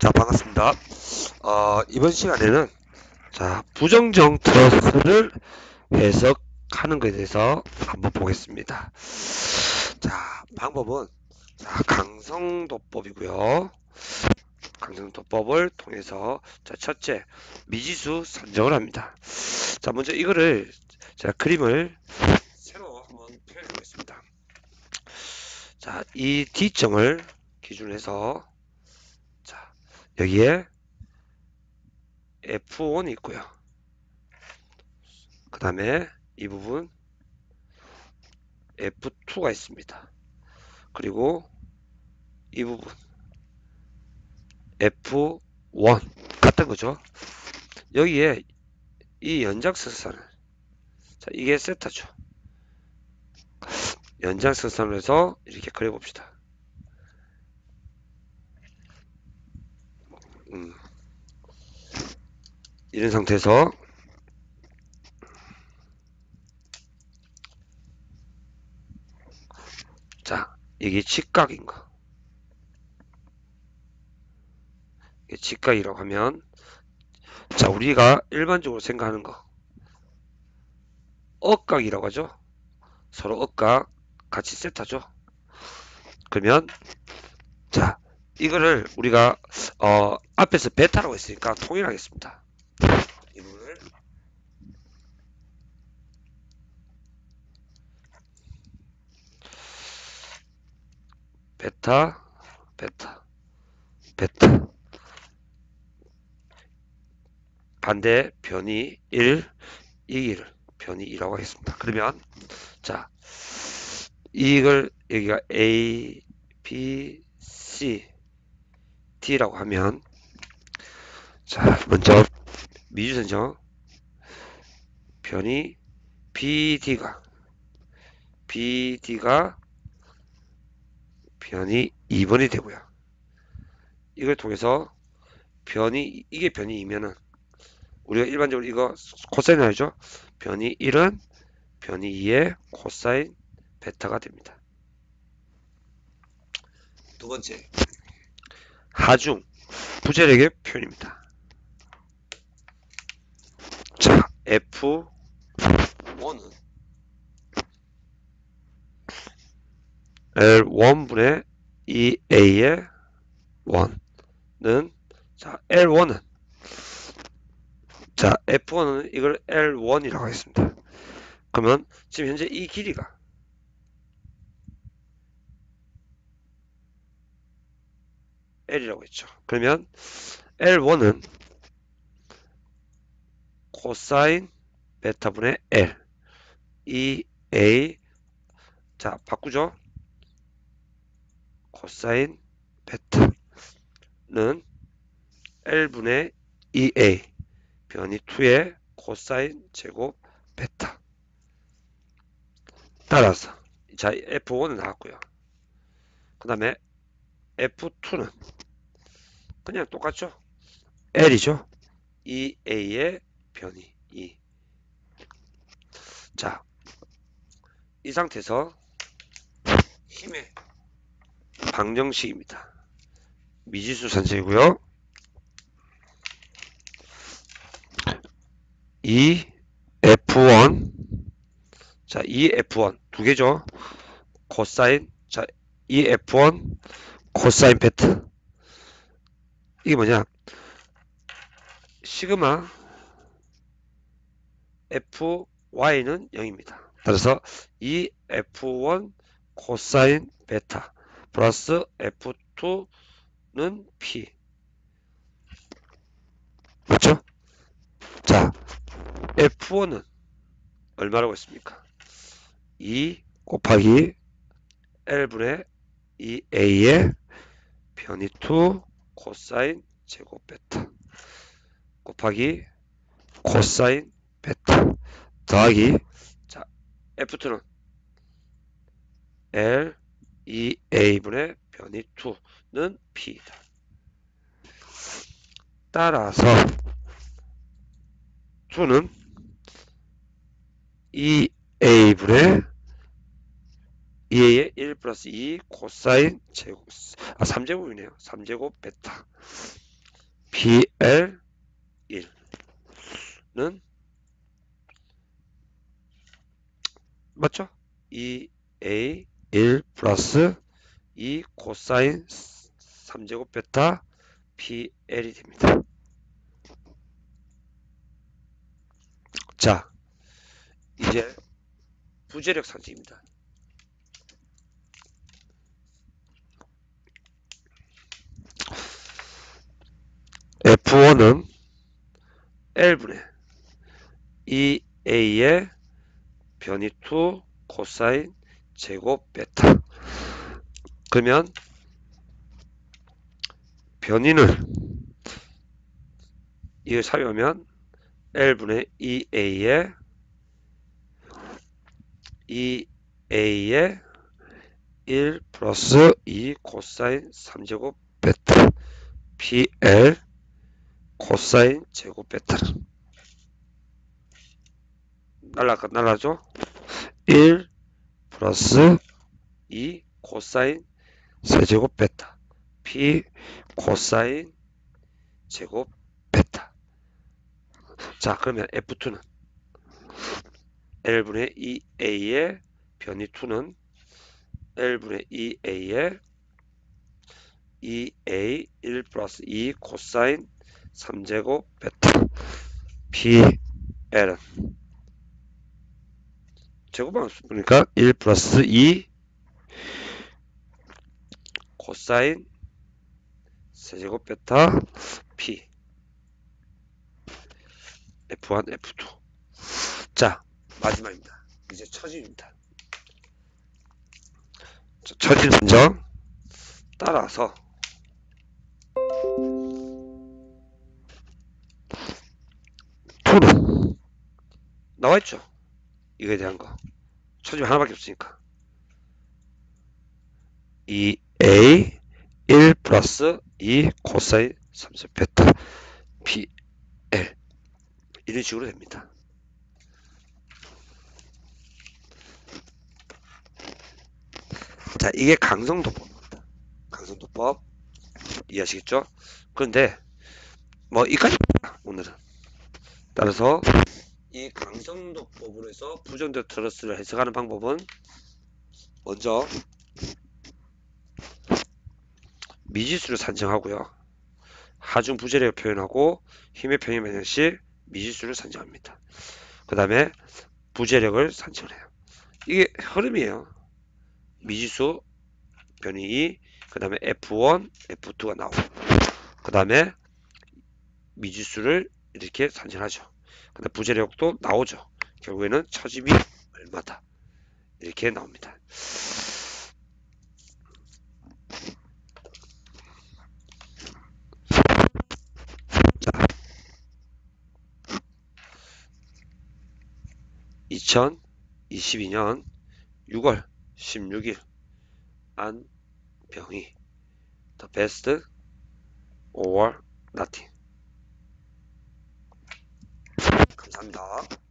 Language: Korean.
자, 반갑습니다. 어, 이번 시간에는 자, 부정정 트러스를 해석하는 것에 대해서 한번 보겠습니다. 자, 방법은 자, 강성도법이고요. 강성도법을 통해서 자, 첫째, 미지수 선정을 합니다. 자, 먼저 이거를 제가 그림을 새로 한번 표현해 보겠습니다. 자, 이 D점을 기준으로 해서 자, 여기에 F1이 있고요. 그 다음에 이 부분 F2가 있습니다. 그리고 이 부분 F1 같은 거죠. 여기에 이 연장선을 자 이게 세타죠. 연장선을 해서 이렇게 그려봅시다. 음. 이런 상태에서 자 이게 직각인 거 이게 직각이라고 하면 자 우리가 일반적으로 생각하는 거. 억각이라고 하죠? 서로 억각 같이 세타죠? 그러면 자 이거를 우리가 어 앞에서 베타라고 했으니까 통일하겠습니다. 이 부분을. 베타 베타 베타. 반대 변이 1 이기를 변이 2라고 하겠습니다. 그러면 자 이걸 여기가 A, B, C, D라고 하면 자 먼저 미주선정 변이 BD가 BD가 변이 2번이 되고요. 이걸 통해서 변이 이게 변이 2면은 우리가 일반적으로 이거 코사인 알죠? 변이 1은 변이 2의 코사인 베타가 됩니다. 두 번째 하중 부재력의 표현입니다. 자 F1은 L1분의 2A의 1는 자 L1은 자 F1은 이걸 L1이라고 하겠습니다. 그러면 지금 현재 이 길이가 L이라고 했죠. 그러면 L1은 코사인 베타분의 L EA 자 바꾸죠. 코사인 베타는 L분의 EA 변위 2의 코사인 제곱 베타 따라서 자 F1은 나왔고요. 그 다음에 F2는 그냥 똑같죠. L이죠. 2A의 변이 2. 자, 이 상태에서 힘의 방정식입니다. 미지수 선생이고요. 이 F1 자, 이 F1 두 개죠. 코사인 자, 이 F1 코사인 베타 이게 뭐냐? 시그마 FY는 0입니다. 따라서 이 F1 코사인 베타 플러스 F2는 P 맞죠? 자 F1은 얼마라고 했습니까? 2 곱하기 L분의 2A의 변이 2 코사인 제곱 베타 곱하기 코사인 베타 더하기 자 F2는 L 2A분의 변이 2는 P이다. 따라서 2는 2A분의 2A의 1 플러스 2 코사인 제곱 아 3제곱이네요. 3제곱 베타 BL 1는 맞죠? 2A 1 플러스 2 코사인 3제곱 베타 PL이 됩니다. 자, 이제 부재력 산지입니다. F1은 L분의 2A의 변위 2 코사인 제곱 베타. 그러면 변위는 이걸 사용하면 L분의 EA의 EA의 1 플러스 2 코사인 3제곱 베타. PL 코사인 제곱 베타 날라가 날라죠? 1 플러스 2 코사인 세제곱 베타. P 코사인 제곱 베타. 자 그러면 F2는? L분의 EA의 변위 2는 L분의 EA의 EA 1 플러스 2 코사인 3제곱 베타 PL은 제곱방을 보니까 1 플러스 2 코사인 세제곱 베타 P F1, F2 자 마지막입니다. 이제 처짐입니다. 처짐 선정 따라서 투는 나와있죠? 이거에 대한 거 처짐 하나밖에 없으니까 2a 1 플러스 2 코사인 3세 베타 pl 이런 식으로 됩니다. 자 이게 강성도법입니다. 강성도법 이해하시겠죠? 그런데 뭐 이까지 따라서 이 강성도법으로 해서 부정적 트러스를 해석하는 방법은 먼저 미지수를 산정하고요. 하중 부재력을 표현하고 힘의 평형 변형 시 미지수를 산정합니다. 그 다음에 부재력을 산정을 해요. 이게 흐름이에요. 미지수 변이 2, 그 다음에 F1, F2가 나오고 그 다음에 미지수를 이렇게 산정하죠. 근데 부재력도 나오죠. 결국에는 처짐이 얼마다 이렇게 나옵니다. 자, 2022년 6월 16일 안병희 The best or nothing 감사합니다.